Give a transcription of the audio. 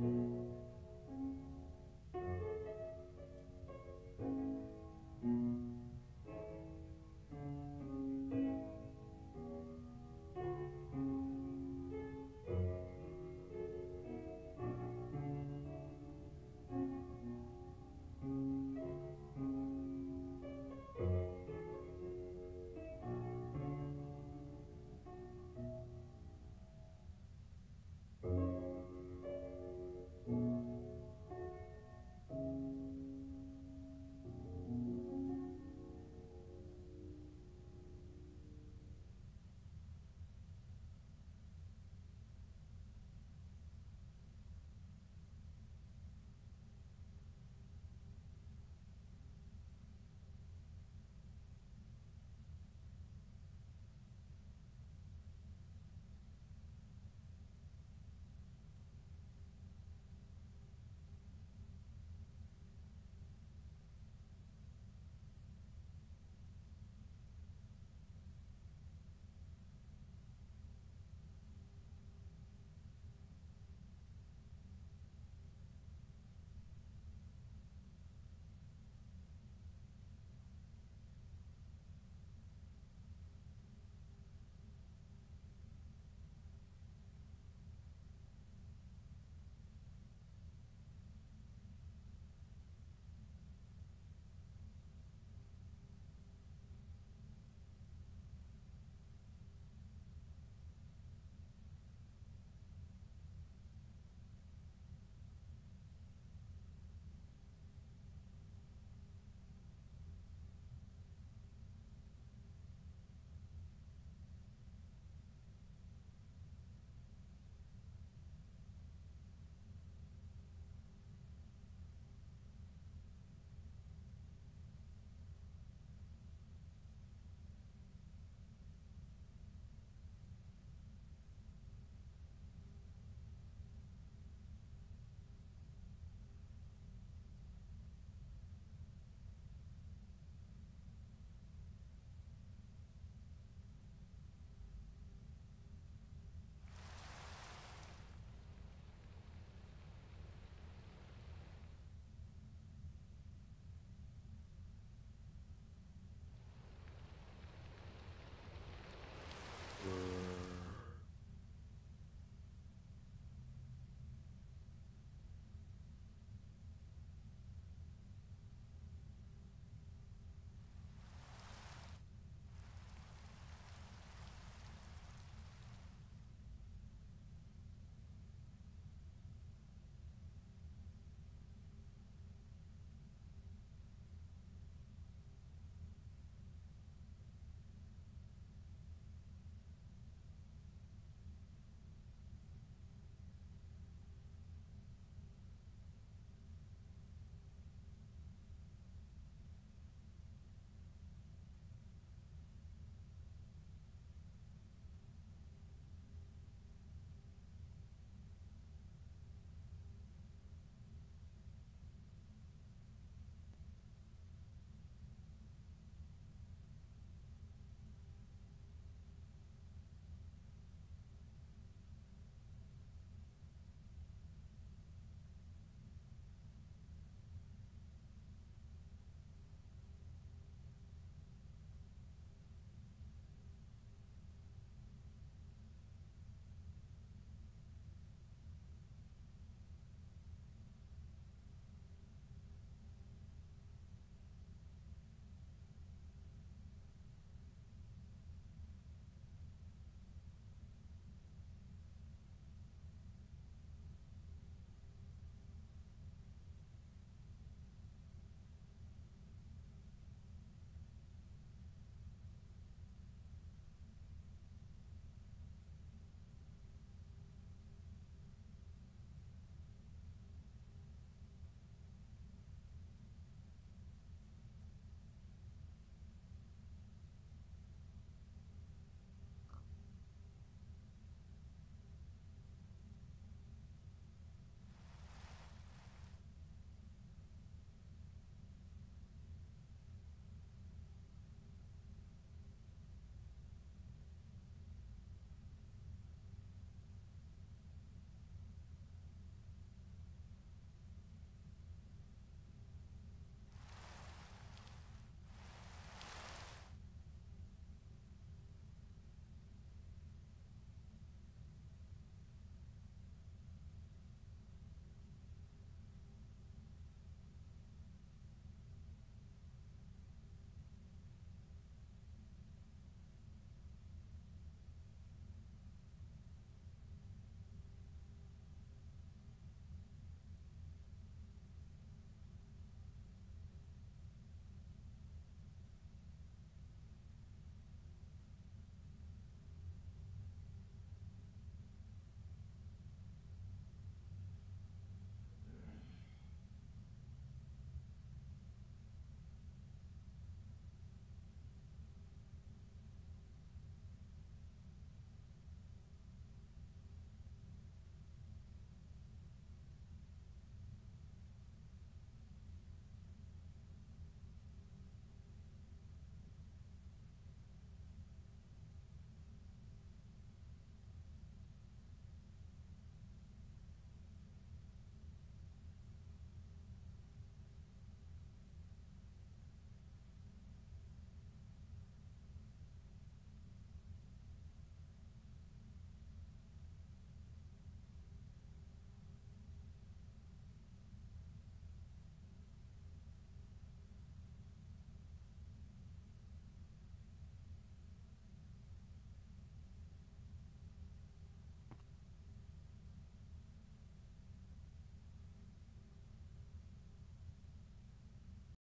Mm-hmm.